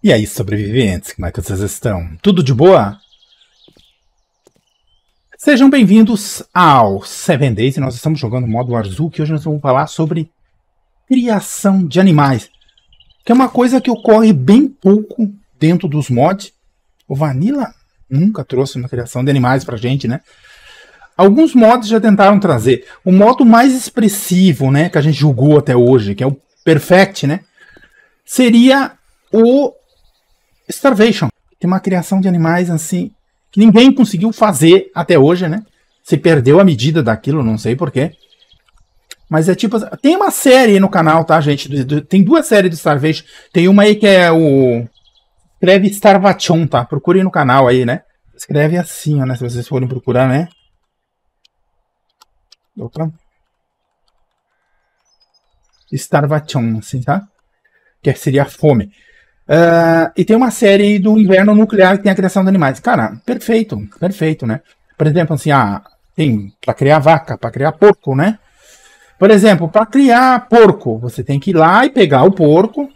E aí, sobreviventes, como é que vocês estão? Tudo de boa? Sejam bem-vindos ao Seven Days e nós estamos jogando modo Arzuki. Hoje nós vamos falar sobre criação de animais, que é uma coisa que ocorre bem pouco dentro dos mods. O Vanilla nunca trouxe uma criação de animais pra gente, né? Alguns mods já tentaram trazer. O modo mais expressivo, né, que a gente jogou até hoje, que é o Perfect, né, seria o Starvation. Tem uma criação de animais assim que ninguém conseguiu fazer até hoje, né? Se perdeu a medida daquilo, não sei porquê. Mas é tipo. Tem uma série no canal, tá, gente? Tem duas séries de Starvation. Tem uma aí que é o. Escreve Starvation, tá? Procurem no canal aí, né? Escreve assim, ó, né? Se vocês forem procurar, né? Opa. Starvation, assim, tá? Que seria fome. Uh, e tem uma série do inverno nuclear que tem a criação de animais. Cara, perfeito, perfeito, né? Por exemplo, assim, ah, tem para criar vaca, para criar porco, né? Por exemplo, para criar porco, você tem que ir lá e pegar o porco,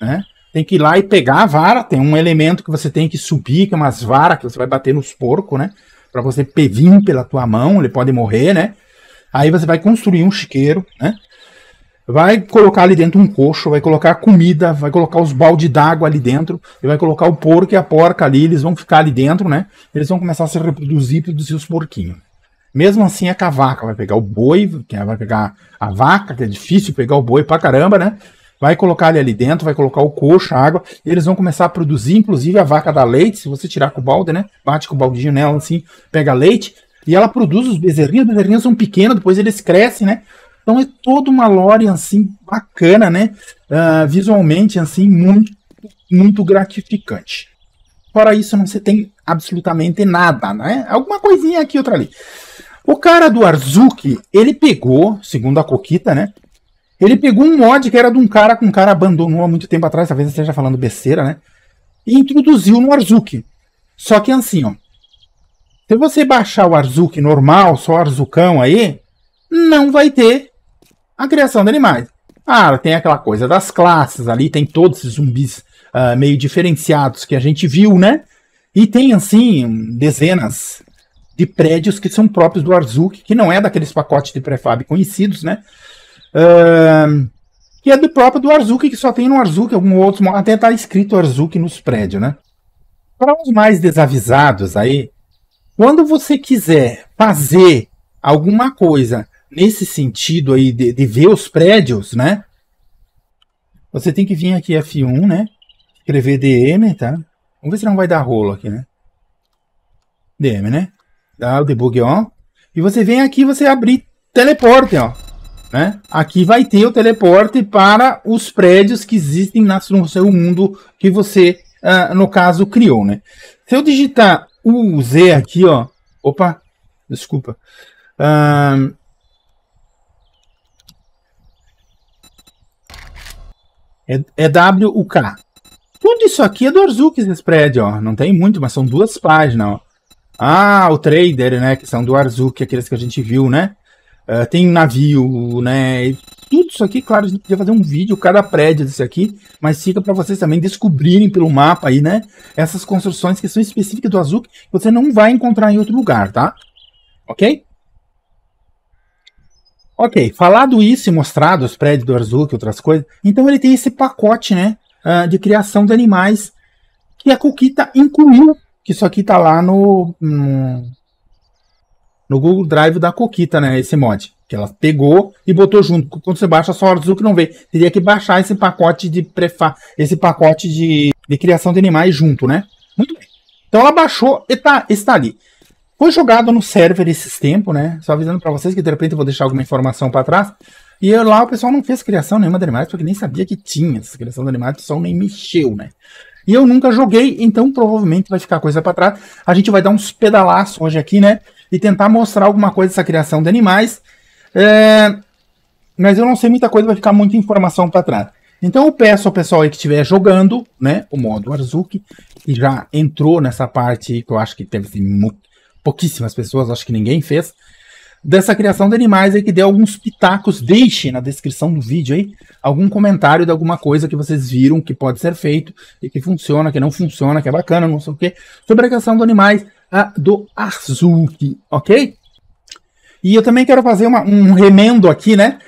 né? Tem que ir lá e pegar a vara. Tem um elemento que você tem que subir, que é umas varas que você vai bater nos porcos, né? Para você vir pela tua mão, ele pode morrer, né? Aí você vai construir um chiqueiro, né? Vai colocar ali dentro um coxo, vai colocar comida, vai colocar os balde d'água ali dentro, e vai colocar o porco e a porca ali, eles vão ficar ali dentro, né? Eles vão começar a se reproduzir produzir os porquinhos. Mesmo assim é com a vaca, vai pegar o boi, que vai pegar a vaca, que é difícil pegar o boi pra caramba, né? Vai colocar ele ali dentro, vai colocar o coxo, a água, e eles vão começar a produzir, inclusive a vaca dá leite, se você tirar com o balde, né? Bate com o baldinho nela assim, pega leite, e ela produz os bezerrinhos, os bezerrinhos são pequenos, depois eles crescem, né? Então é toda uma lore assim bacana, né? Uh, visualmente assim muito muito gratificante. Fora isso, não se tem absolutamente nada, né? Alguma coisinha aqui, outra ali. O cara do Arzuki, ele pegou, segundo a Coquita, né? Ele pegou um mod que era de um cara que um cara abandonou há muito tempo atrás, talvez esteja falando besteira, né? E introduziu no Arzuki. Só que assim, ó. Se você baixar o Arzuki normal, só Arzucão aí, não vai ter a criação de animais. Ah, tem aquela coisa das classes ali, tem todos esses zumbis uh, meio diferenciados que a gente viu, né? E tem, assim, dezenas de prédios que são próprios do Arzuki, que não é daqueles pacotes de prefab conhecidos, né? Uh, que é do próprio do Arzuki, que só tem no Arzuki, algum outro, até tá escrito Arzuki nos prédios, né? Para os mais desavisados aí, quando você quiser fazer alguma coisa nesse sentido aí de, de, ver os prédios, né? Você tem que vir aqui F1, né? Escrever DM, tá? Vamos ver se não vai dar rolo aqui, né? DM, né? Dá o debug on. E você vem aqui você abrir teleporte, ó. Né? Aqui vai ter o teleporte para os prédios que existem no seu mundo que você, uh, no caso, criou, né? Se eu digitar o Z aqui, ó. Opa, desculpa. Uh, É, é WUK. Tudo isso aqui é do Arzuki, prédio, ó. Não tem muito, mas são duas páginas, ó. Ah, o trader, né? Que são do Arzuki, aqueles que a gente viu, né? Uh, tem navio, né? Tudo isso aqui, claro, a gente podia fazer um vídeo, cada prédio desse aqui, mas fica para vocês também descobrirem pelo mapa aí, né? Essas construções que são específicas do Azuki, você não vai encontrar em outro lugar, tá? Ok? Ok, falado isso e mostrado os prédios do Arzuki e outras coisas, então ele tem esse pacote, né, uh, de criação de animais que a Kukita incluiu, que isso aqui tá lá no, no, Google Drive da Kukita, né, esse mod, que ela pegou e botou junto. Quando você baixa só o Arzuki não vê, teria que baixar esse pacote de prefa, esse pacote de, de criação de animais junto, né? Muito bem. Então ela baixou e tá, está ali. Foi jogado no server esses tempos, né? Só avisando para vocês que de repente eu vou deixar alguma informação para trás. E eu, lá o pessoal não fez criação nenhuma de animais, porque nem sabia que tinha essa criação de animais, o pessoal nem mexeu, né? E eu nunca joguei, então provavelmente vai ficar coisa para trás. A gente vai dar uns pedalaços hoje aqui, né? E tentar mostrar alguma coisa dessa criação de animais. É... Mas eu não sei muita coisa, vai ficar muita informação para trás. Então eu peço ao pessoal aí que estiver jogando, né, o modo Arzuki, que já entrou nessa parte que eu acho que deve ser muito pouquíssimas pessoas, acho que ninguém fez. dessa criação de animais aí que dê alguns pitacos. Deixe na descrição do vídeo aí algum comentário de alguma coisa que vocês viram que pode ser feito e que funciona, que não funciona, que é bacana, não sei o que, sobre a criação de animais uh, do Azuki, ok? E eu também quero fazer uma, um remendo aqui, né?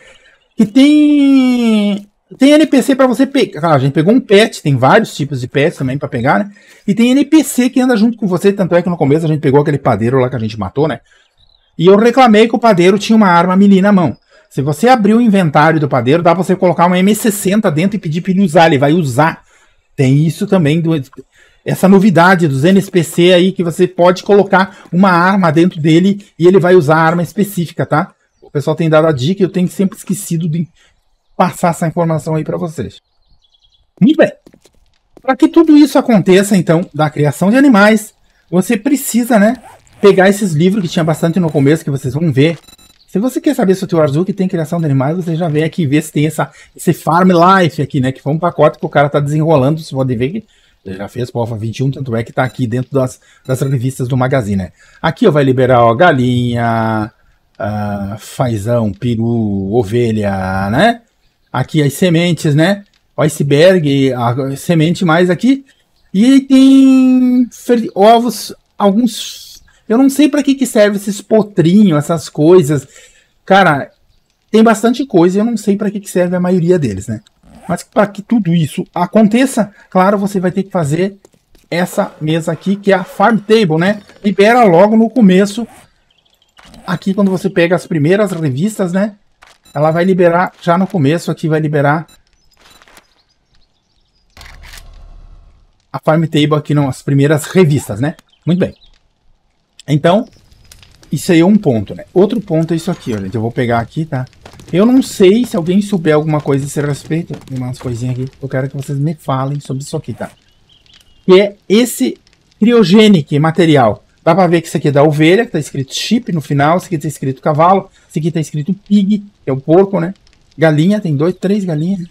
Que tem tem NPC para você pegar. Ah, a gente pegou um pet, tem vários tipos de pets também para pegar, né? E tem NPC que anda junto com você, tanto é que no começo a gente pegou aquele padeiro lá que a gente matou, né? E eu reclamei que o padeiro tinha uma arma melee na mão. Se você abrir o inventário do padeiro, dá pra você colocar uma M60 dentro e pedir pra ele usar, ele vai usar. Tem isso também, do, essa novidade dos NPC aí, que você pode colocar uma arma dentro dele e ele vai usar a arma específica, tá? O pessoal tem dado a dica eu tenho sempre esquecido de passar essa informação aí para vocês. Muito bem. Para que tudo isso aconteça, então, da criação de animais, você precisa, né, pegar esses livros que tinha bastante no começo, que vocês vão ver. Se você quer saber se o teu Arzuki tem criação de animais, você já vem aqui ver se tem essa, esse Farm Life aqui, né, que foi um pacote que o cara tá desenrolando, você pode ver que ele já fez POFA 21, tanto é que tá aqui dentro das, das revistas do Magazine, né. Aqui ó, vai liberar, ó, galinha, uh, fazão, peru, ovelha, né, aqui as sementes, né? O iceberg, a semente mais aqui. E tem ovos, alguns. Eu não sei para que, que serve esses potrinhos, essas coisas. Cara, tem bastante coisa e eu não sei para que, que serve a maioria deles, né? Mas para que tudo isso aconteça, claro, você vai ter que fazer essa mesa aqui, que é a Farm Table, né? Libera logo no começo. Aqui, quando você pega as primeiras revistas, né? Ela vai liberar, já no começo aqui, vai liberar a Farm Table aqui nas primeiras revistas, né? Muito bem. Então, isso aí é um ponto, né? Outro ponto é isso aqui, gente. Eu vou pegar aqui, tá? Eu não sei se alguém souber alguma coisa a esse respeito. Tem umas coisinhas aqui. Eu quero que vocês me falem sobre isso aqui, tá? Que é esse criogênico material. Dá pra ver que isso aqui é da ovelha, que tá escrito chip no final, isso aqui tá escrito cavalo, isso aqui tá escrito pig, que é o porco, né? Galinha, tem dois, três galinhas.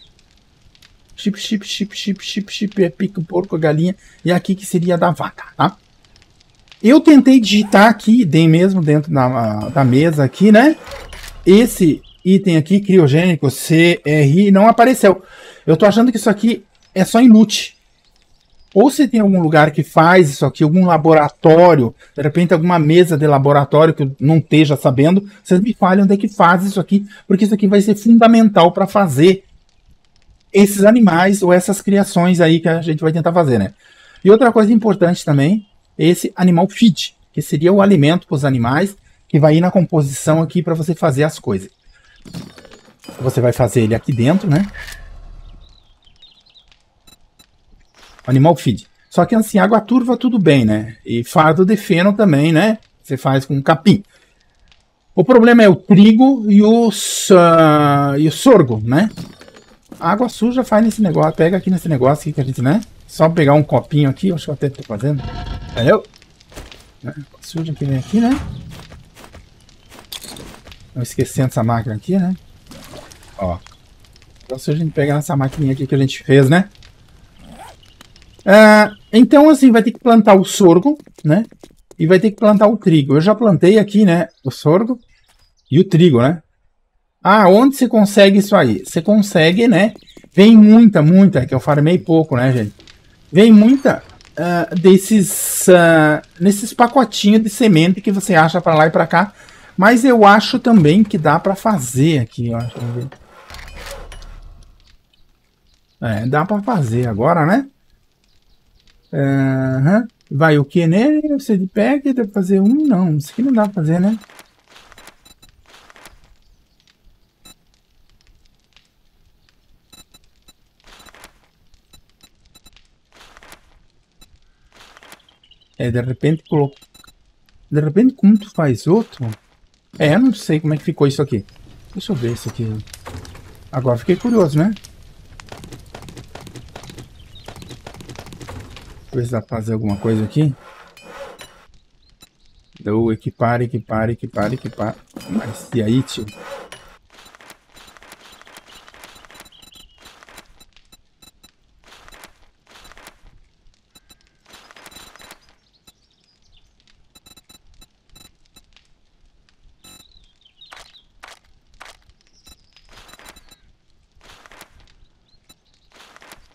Chip, chip, chip, chip, chip, chip, é pico, porco, galinha. E aqui que seria da vaca, tá? Eu tentei digitar aqui, dei mesmo dentro da, da mesa aqui, né? Esse item aqui, criogênico, CRI, não apareceu. Eu tô achando que isso aqui é só inútil. Ou se tem algum lugar que faz isso aqui, algum laboratório, de repente alguma mesa de laboratório que eu não esteja sabendo, vocês me falem onde é que faz isso aqui, porque isso aqui vai ser fundamental para fazer esses animais ou essas criações aí que a gente vai tentar fazer, né? E outra coisa importante também, esse animal feed, que seria o alimento para os animais, que vai ir na composição aqui para você fazer as coisas. Você vai fazer ele aqui dentro, né? Animal feed. Só que assim, água turva tudo bem, né? E fardo de feno também, né? Você faz com capim. O problema é o trigo e, os, uh, e o sorgo, né? Água suja faz nesse negócio. Pega aqui nesse negócio aqui que a gente, né? Só pegar um copinho aqui, acho que eu até tô fazendo. Entendeu? Né? Suja que vem aqui, né? Não esquecendo essa máquina aqui, né? Ó. Então se a gente pegar essa maquininha aqui que a gente fez, né? Ah, então, assim, vai ter que plantar o sorgo, né? E vai ter que plantar o trigo. Eu já plantei aqui, né? O sorgo e o trigo, né? Ah, onde você consegue isso aí? Você consegue, né? Vem muita, muita, que eu farmei pouco, né, gente? Vem muita uh, desses, uh, nesses pacotinhos de semente que você acha para lá e para cá. Mas eu acho também que dá para fazer aqui, ó. É, dá para fazer agora, né? Uhum. Vai o que nele? Você pega e deve fazer um? Não, isso aqui não dá pra fazer, né? É, de repente colocou. De repente, como tu faz outro? É, eu não sei como é que ficou isso aqui. Deixa eu ver isso aqui. Agora fiquei curioso, né? precisar fazer alguma coisa aqui. Dou equipar, equipar, equipar, equipar. Mas e aí, tio?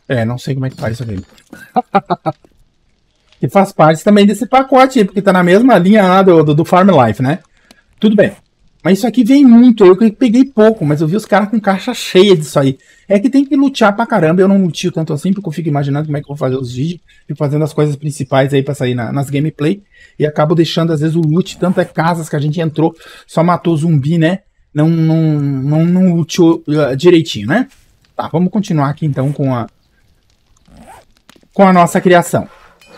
É, não sei como é que faz isso aqui. que faz parte também desse pacote porque tá na mesma linha lá do, do, do Farm Life, né? Tudo bem. Mas isso aqui vem muito. Eu peguei pouco, mas eu vi os caras com caixa cheia disso aí. É que tem que lutear pra caramba. Eu não lutio tanto assim, porque eu fico imaginando como é que eu vou fazer os vídeos. Fico fazendo as coisas principais aí pra sair na, nas gameplay. E acabo deixando, às vezes, o loot. Tanto é casas que a gente entrou, só matou zumbi, né? Não, não, não, não luteou uh, direitinho, né? Tá, vamos continuar aqui então com a, com a nossa criação.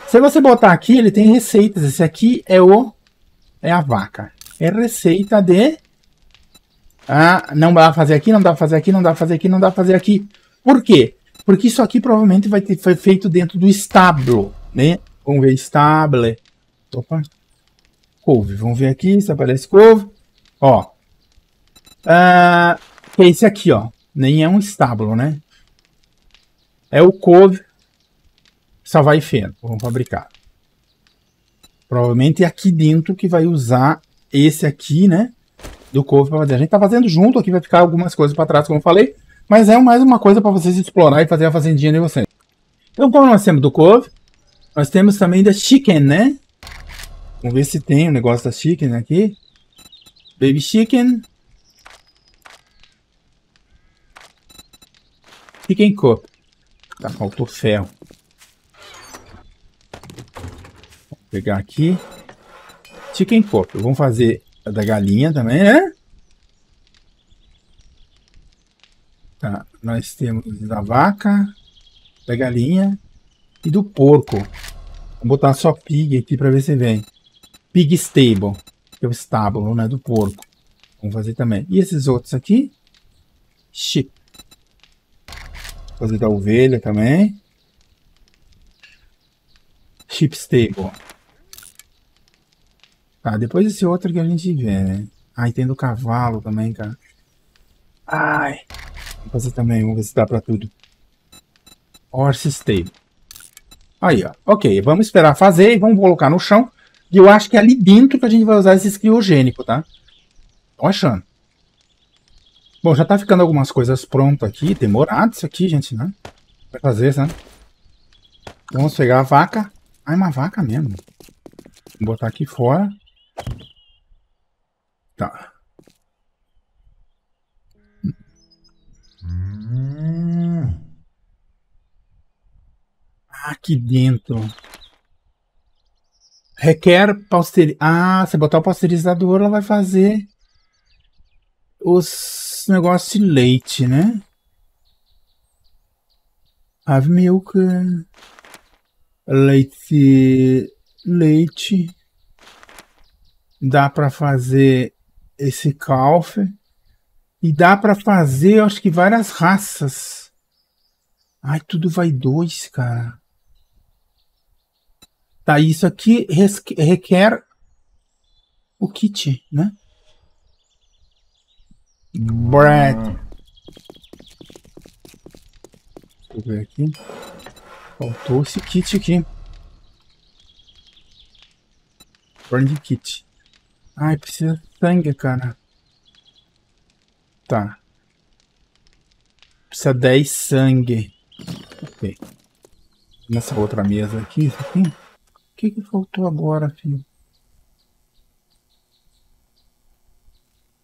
Se você botar aqui, ele tem receitas. Esse aqui é o é a vaca é receita de. Ah, não dá pra fazer aqui, não dá pra fazer aqui, não dá pra fazer aqui, não dá pra fazer aqui. Por quê? Porque isso aqui provavelmente vai ter foi feito dentro do estábulo, né? Vamos ver stable. Opa. Couve. Vamos ver aqui se aparece couve. Ó. Ah, esse aqui, ó. Nem é um estábulo, né? É o couve. Só vai feno. Vamos fabricar. Provavelmente é aqui dentro que vai usar esse aqui, né? Do couve para fazer. A gente tá fazendo junto aqui, vai ficar algumas coisas para trás, como eu falei. Mas é mais uma coisa para vocês explorar e fazer a fazendinha de vocês. Então, como nós temos do couve, nós temos também da chicken, né? Vamos ver se tem o um negócio da chicken aqui. Baby chicken. Chicken cup. Tá, faltou ferro. Vou pegar aqui. Chicken Pop. Vamos fazer a da galinha também, né? Tá, nós temos da vaca, da galinha e do porco. Vou botar só pig aqui para ver se vem. Pig stable, que é o estábulo, né, do porco. Vamos fazer também. E esses outros aqui? Chip. Vou fazer da ovelha também. Chip stable. Tá, depois esse outro que a gente vê, né? Ai, tem do cavalo também, cara. Ai. Vou fazer também, vamos ver se dá pra tudo. Horse stable. Aí, ó. Ok, vamos esperar fazer e vamos colocar no chão. E eu acho que é ali dentro que a gente vai usar esse criogênico, tá? Tô achando. Bom, já tá ficando algumas coisas prontas aqui. Demorado isso aqui, gente, né? Vai fazer, né? Vamos pegar a vaca. Ah, é uma vaca mesmo. Vou botar aqui fora. Tá. Hum. Aqui dentro. Requer pausterizador. Ah, você botar o pasteurizador, ela vai fazer os negócios de leite, né? Have milk. Leite. Leite. Dá para fazer esse calf. E dá para fazer, acho que várias raças. Ai, tudo vai dois, cara. Tá, isso aqui requer o kit, né? Bread. Deixa eu ver aqui. Faltou esse kit aqui. Brand kit. Ai, precisa sangue, cara. Tá. Precisa 10 sangue. Ok. Nessa outra mesa aqui. O que que faltou agora, filho?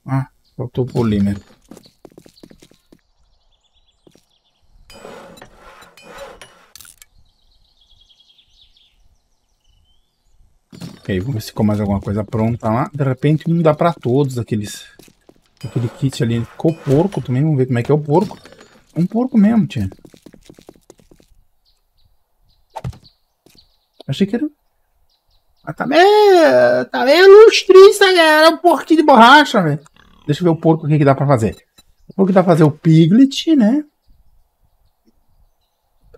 Ah, faltou polímero. Ok, vamos ver se ficou mais alguma coisa pronta lá. De repente não dá pra todos aqueles... Aquele kit ali. Ficou porco também, vamos ver como é que é o porco. Um porco mesmo, tia. Achei que era... Ah, tá meio... Tá meio lustrista, galera. É um porquinho de borracha, velho. Deixa eu ver o porco que dá pra fazer. O porco dá pra fazer o piglet, né?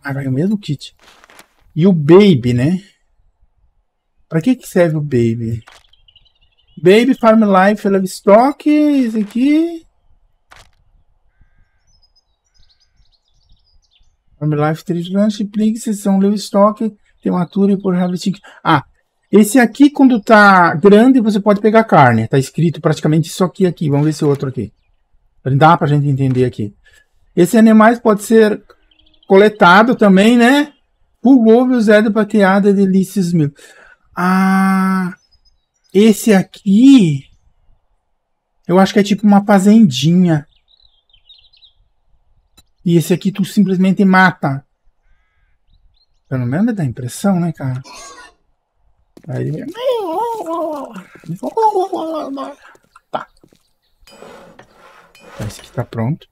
Ah, vai o mesmo kit. E o baby, né? Pra que que serve o Baby? Baby, Farm Life, Livestock, esse aqui. Farm Life, Trade Ranch, Plig, sessão Livestock, Tematura por Harvesting. Ah, esse aqui quando tá grande você pode pegar carne. Tá escrito praticamente isso aqui aqui. Vamos ver esse outro aqui. Dá pra gente entender aqui. Esse animais pode ser coletado também, né? O ovo usado para criar delícias mil. Ah, esse aqui, eu acho que é tipo uma fazendinha. E esse aqui tu simplesmente mata. Pelo menos dá a impressão, né, cara? Aí. Tá. tá. Esse aqui tá pronto.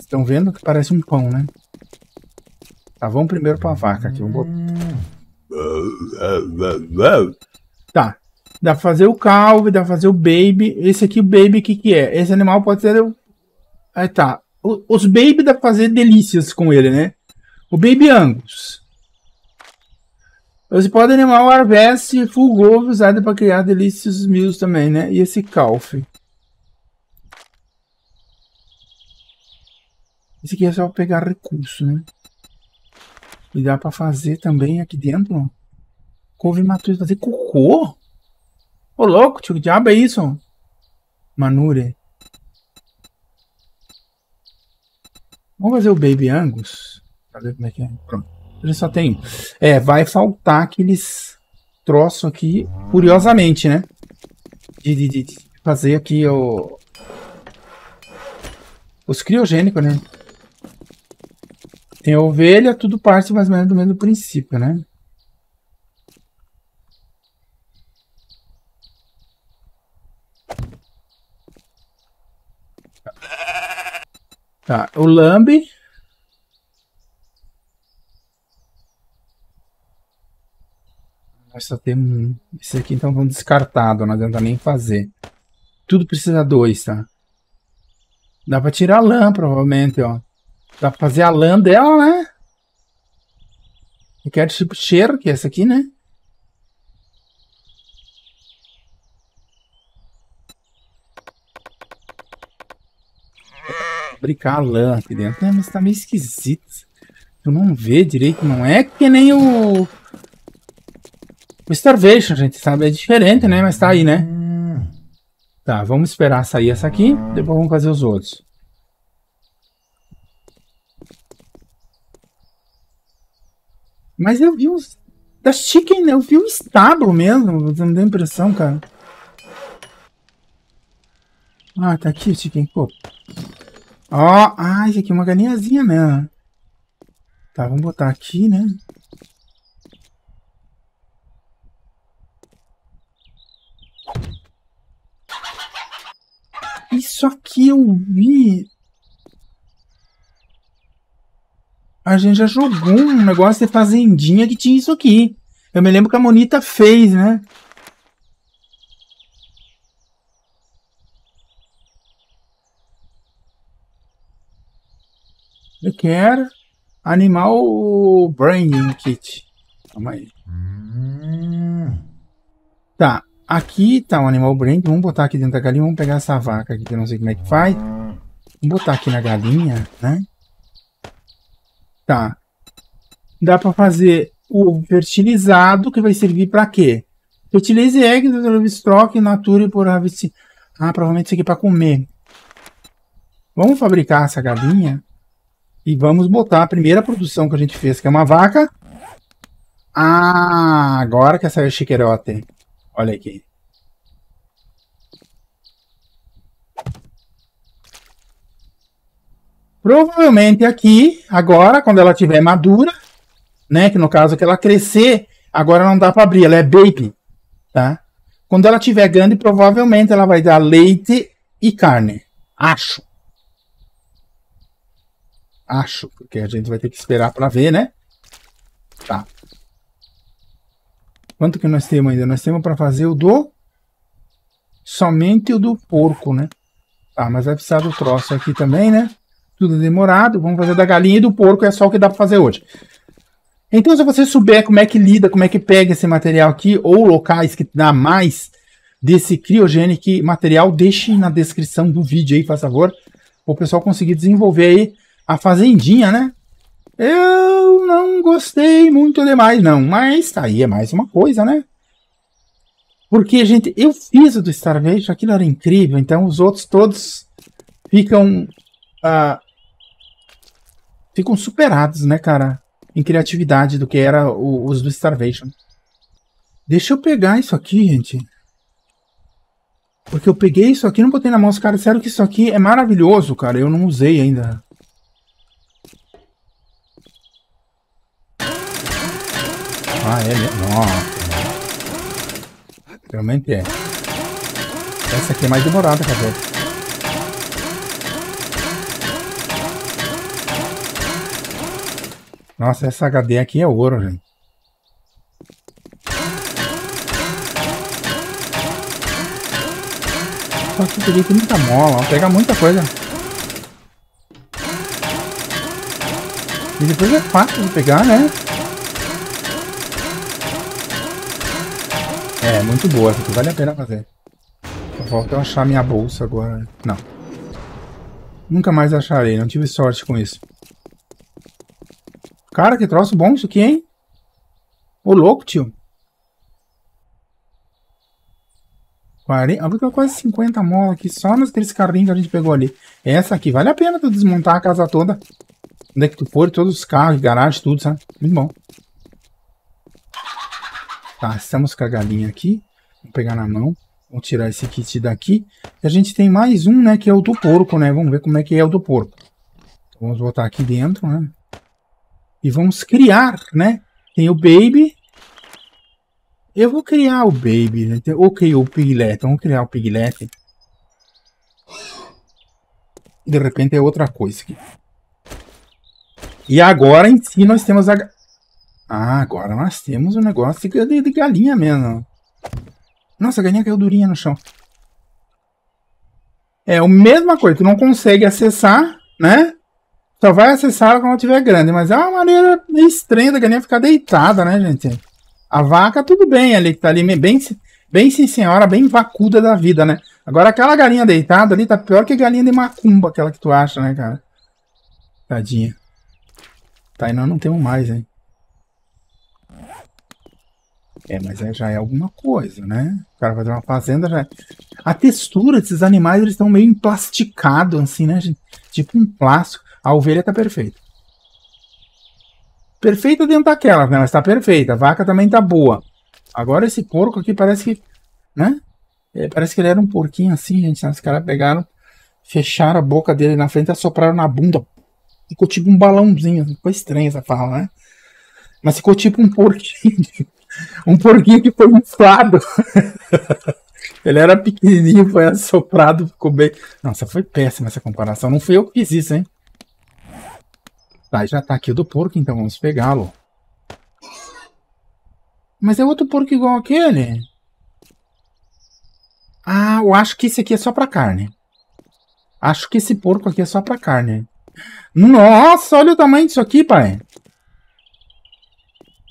Estão vendo que parece um pão, né? Tá, vamos primeiro pra vaca aqui. Vamos botar. Tá. Dá pra fazer o calvo, dá pra fazer o baby. Esse aqui, o baby, o que que é? Esse animal pode ser... Aí tá. Os baby dá pra fazer delícias com ele, né? O baby angus. Você pode animal harvest full grove usado para criar delícias meals também, né? E esse calf. Esse aqui é só pegar recurso, né? E dá para fazer também aqui dentro. Couve matura, fazer cocô? Ô louco, tio, que diabo é isso? Manure. Vamos fazer o Baby Angus. Pra ver como é que é. Pronto. Ele só tem. É, vai faltar aqueles troços aqui, curiosamente, né? De, de, de fazer aqui o. Os criogênicos, né? Tem a ovelha, tudo parte mais ou menos do mesmo princípio, né? Tá, o lambe. Nós só temos um. Esse aqui então vamos descartado, não adianta nem fazer. Tudo precisa dois, tá? Dá pra tirar lã, provavelmente, ó. Dá pra fazer a lã dela, né? Eu quero tipo cheiro, que é essa aqui, né? Fabricar a lã aqui dentro. É, mas tá meio esquisito. Tu não vê direito, não é que nem o... O Starvation, gente, sabe? É diferente, né? Mas tá aí, né? Tá, vamos esperar sair essa aqui. Depois vamos fazer os outros. Mas eu vi os. Da Chicken, eu vi o estábulo mesmo. Me deu impressão, cara. Ah, tá aqui o Chicken Pô. Ó, ah, isso aqui é uma galinhazinha mesmo. Tá, vamos botar aqui, né? Isso aqui eu vi A gente já jogou um negócio de fazendinha que tinha isso aqui. Eu me lembro que a Monita fez, né? Eu quero Animal Branding Kit. Calma aí. Tá, aqui tá o Animal Branding. Vamos botar aqui dentro da galinha. Vamos pegar essa vaca aqui que eu não sei como é que faz. Vamos botar aqui na galinha, né? Tá. Dá para fazer o fertilizado, que vai servir para quê? Fertilize egg do livestock nature por harvest. Ah, provavelmente isso aqui é para comer. Vamos fabricar essa galinha e vamos botar a primeira produção que a gente fez, que é uma vaca. Ah, agora que essa é chiqueirote. Olha aqui. Provavelmente aqui, agora, quando ela tiver madura, né? Que no caso que ela crescer, agora não dá para abrir, ela é baby, tá? Quando ela tiver grande, provavelmente ela vai dar leite e carne. Acho. Acho, porque a gente vai ter que esperar para ver, né? Tá. Quanto que nós temos ainda? Nós temos para fazer o do... Somente o do porco, né? Tá, mas vai precisar do troço aqui também, né? Tudo demorado. Vamos fazer da galinha e do porco, é só o que dá para fazer hoje. Então, se você souber como é que lida, como é que pega esse material aqui, ou locais que dá mais desse criogênico material, deixe na descrição do vídeo aí, faz favor, o pessoal conseguir desenvolver aí a fazendinha, né? Eu não gostei muito demais, não, mas tá aí, é mais uma coisa, né? Porque, gente, eu fiz o do Starvation, aquilo era incrível, então os outros todos ficam uh, ficam superados, né, cara? Em criatividade do que era o, os do Starvation. Deixa eu pegar isso aqui, gente. Porque eu peguei isso aqui e não botei na mão. Os caras disseram que isso aqui é maravilhoso, cara. Eu não usei ainda. Ah, é mesmo? Nossa. Realmente é. Essa aqui é mais demorada que Nossa, essa HD aqui é ouro, gente. Só que peguei muita mola, ó. pega muita coisa. E depois é fácil de pegar, né? É, muito boa, aqui vale a pena fazer. Só falta eu achar minha bolsa agora. Não. Nunca mais acharei, não tive sorte com isso. Cara, que troço bom isso aqui, hein? Ô, louco, tio. 40, quase 50 molas aqui, só naqueles carrinhos que a gente pegou ali. Essa aqui, vale a pena tu desmontar a casa toda. Onde é que tu for, todos os carros, garagem, tudo, sabe? Muito bom. Tá, estamos com a galinha aqui. Vamos pegar na mão. Vamos tirar esse kit daqui. E a gente tem mais um, né, que é o do porco, né? Vamos ver como é que é o do porco. Vamos botar aqui dentro, né? E vamos criar, né? Tem o baby, eu vou criar o Baby, né? Ok, o Piglet. Vamos criar o Piglet. De repente é outra coisa aqui. E agora em si nós temos a... Ah, agora nós temos um negócio de, de galinha mesmo. Nossa, a galinha caiu durinha no chão. É a mesma coisa, tu não consegue acessar, né? Só vai acessar quando estiver grande, mas é uma maneira estranha da galinha ficar deitada, né, gente? A vaca, tudo bem, ali tá ali bem, bem sim senhora, bem vacuda da vida, né? Agora aquela galinha deitada ali tá pior que galinha de macumba, aquela que tu acha, né, cara? Tadinha. Tá, e nós não temos mais, hein? É, mas é, já é alguma coisa, né? O cara fazer uma fazenda já é... A textura desses animais, eles estão meio emplasticados, assim, né, gente? Tipo um plástico. A ovelha tá perfeita. Perfeita dentro daquela, né? Mas tá perfeita. A vaca também tá boa. Agora esse porco aqui parece que, né? É, parece que ele era um porquinho assim, gente. Os caras pegaram, fecharam a boca dele na frente assopraram na bunda. Ficou tipo um balãozinho. Ficou estranho essa fala, né? Mas ficou tipo um porquinho. um porquinho que foi inflado. ele era pequenininho, foi assoprado, ficou bem. Nossa, foi péssima essa comparação. Não fui eu que fiz isso, hein? Tá, já tá aqui o do porco, então vamos pegá-lo. Mas é outro porco igual aquele. Ah, eu acho que esse aqui é só pra carne. Acho que esse porco aqui é só pra carne. Nossa, olha o tamanho disso aqui, pai.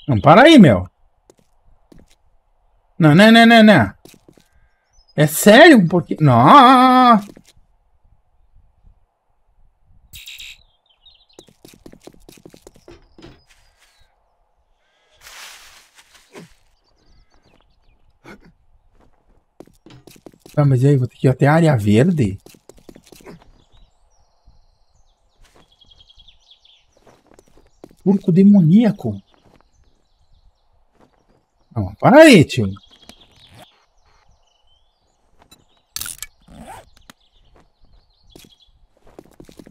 Não, para aí, meu. Não, não, não, não, não. É sério um porquinho? Não. Ah, mas e aí, vou ter que ir até a área verde? Porco demoníaco. Não, para aí, tio.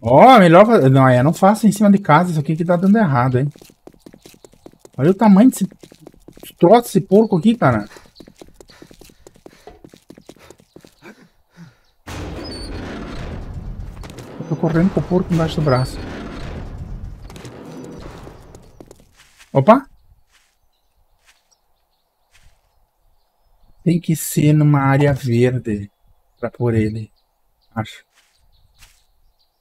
Ó, oh, melhor. Não, é, não faça em cima de casa isso aqui que tá dando errado, hein. Olha o tamanho desse troço, desse porco aqui, cara. Tô correndo com o porco embaixo do braço. Opa! Tem que ser numa área verde pra pôr ele. Acho.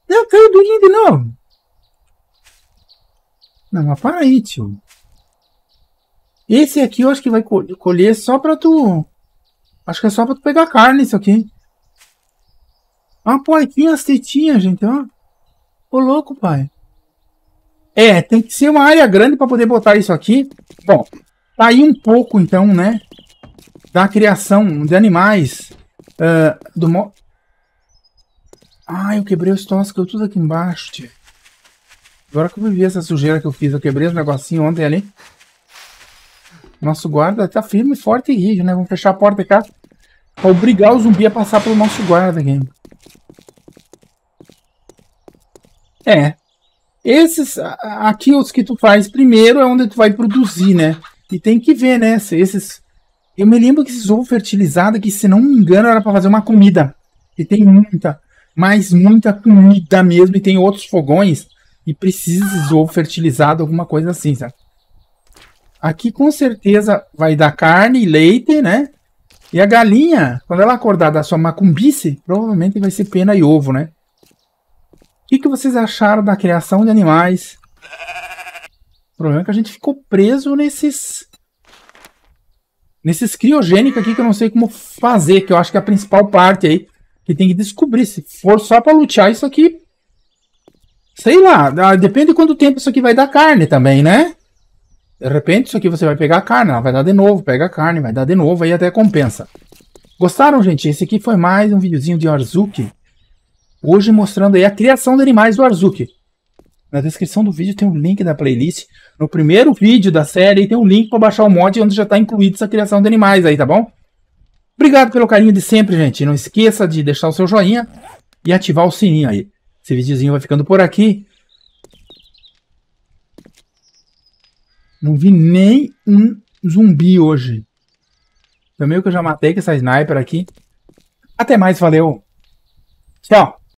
Não, caiu do de novo. Não, mas para aí, tio. Esse aqui eu acho que vai colher só pra tu... Acho que é só pra tu pegar carne isso aqui. Pô, aqui as tetinhas, gente, ó. Ô, louco, pai. É, tem que ser uma área grande para poder botar isso aqui. Bom, tá aí um pouco, então, né? Da criação de animais. Uh, do mo... Ah, eu quebrei os toscos tudo aqui embaixo, tia. Agora que eu vi essa sujeira que eu fiz, eu quebrei os negocinhos ontem ali. Nosso guarda tá firme, forte e rígido, né? Vamos fechar a porta cá. Pra obrigar o zumbi a passar pelo nosso guarda aqui. É. Esses, aqui os que tu faz primeiro é onde tu vai produzir, né? E tem que ver, né? Se esses... Eu me lembro que esses ovos fertilizados, que se não me engano, era para fazer uma comida. E tem muita, mas muita comida mesmo. E tem outros fogões e precisa de ovo fertilizado, alguma coisa assim, sabe? Aqui com certeza vai dar carne e leite, né? E a galinha, quando ela acordar da sua macumbice, provavelmente vai ser pena e ovo, né? O que, vocês acharam da criação de animais? O problema é que a gente ficou preso nesses... Nesses criogênicos aqui que eu não sei como fazer, que eu acho que é a principal parte aí. Que tem que descobrir. Se for só para lutear isso aqui... Sei lá, depende de quanto tempo isso aqui vai dar carne também, né? De repente, isso aqui você vai pegar a carne, ela vai dar de novo, pega a carne, vai dar de novo, aí até compensa. Gostaram, gente? Esse aqui foi mais um videozinho de Arzuki. Hoje mostrando aí a criação de animais do Arzuki. Na descrição do vídeo tem um link da playlist. No primeiro vídeo da série tem um link para baixar o mod onde já está incluído essa criação de animais aí, tá bom? Obrigado pelo carinho de sempre, gente. Não esqueça de deixar o seu joinha e ativar o sininho aí. Esse videozinho vai ficando por aqui. Não vi nem um zumbi hoje. Foi meio que eu já matei com essa sniper aqui. Até mais, valeu. Tchau.